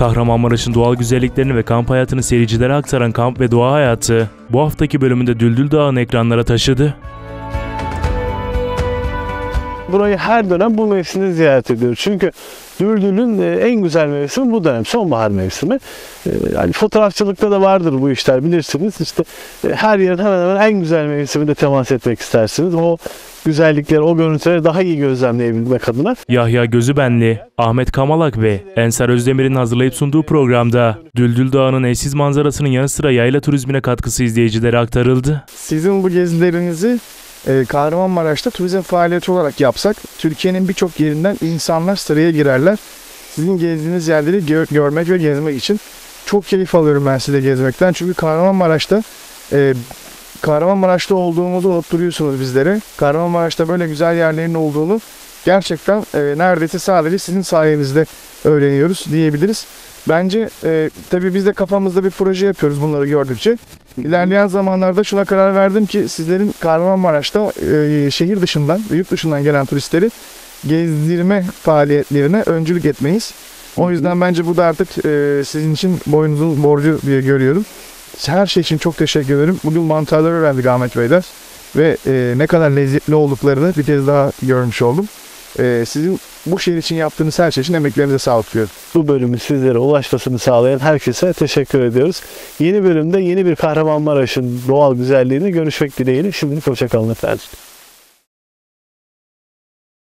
Kahramanmaraş'ın doğal güzelliklerini ve kamp hayatını seyircilere aktaran Kamp ve Doğa Hayatı bu haftaki bölümünde Düldül Dağı'nı ekranlara taşıdı. Burayı her dönem bu mevsimde ziyaret ediyoruz. Çünkü Dürdül'ün e, en güzel mevsimi bu dönem. Sonbahar mevsimi. E, Yani fotoğrafçılıkta da vardır bu işler bilirsiniz. İşte e, her yerin hemen hemen en güzel mevsiminde temas etmek istersiniz. O güzellikleri, o görüntüleri daha iyi gözlemleyebilmek adına. Yahya Gözübenli, Ahmet Kamalak ve Ensar Özdemir'in hazırlayıp sunduğu programda Düldül Dağı'nın eşsiz manzarasının yanı sıra yayla turizmine katkısı izleyicilere aktarıldı. Sizin bu gezilerinizi e, Kahramanmaraş'ta turizm faaliyeti olarak yapsak Türkiye'nin birçok yerinden insanlar sıraya girerler. Sizin gezdiğiniz yerleri gö- görmek ve gezmek için çok keyif alıyorum ben size gezmekten. Çünkü Kahramanmaraş'ta e, Kahramanmaraş'ta olduğumuzu unutturuyorsunuz bizlere. Kahramanmaraş'ta böyle güzel yerlerin olduğunu gerçekten e, neredeyse sadece sizin sayenizde öğreniyoruz diyebiliriz. Bence e, tabii biz de kafamızda bir proje yapıyoruz bunları gördükçe. İlerleyen zamanlarda şuna karar verdim ki sizlerin Kahramanmaraş'ta e, şehir dışından, yurt dışından gelen turistleri gezdirme faaliyetlerine öncülük etmeyiz. O yüzden bence bu da artık e, sizin için boynunuzun borcu diye görüyorum. Her şey için çok teşekkür ederim. Bugün mantarları öğrendik Ahmet Bey'den. Ve e, ne kadar lezzetli olduklarını bir kez daha görmüş oldum. E, sizin bu şehir için yaptığınız her şey için emeklerinize sağlık diliyorum. Bu bölümü sizlere ulaşmasını sağlayan herkese teşekkür ediyoruz. Yeni bölümde yeni bir Kahramanmaraş'ın doğal güzelliğini görüşmek dileğiyle. Şimdilik hoşçakalın efendim.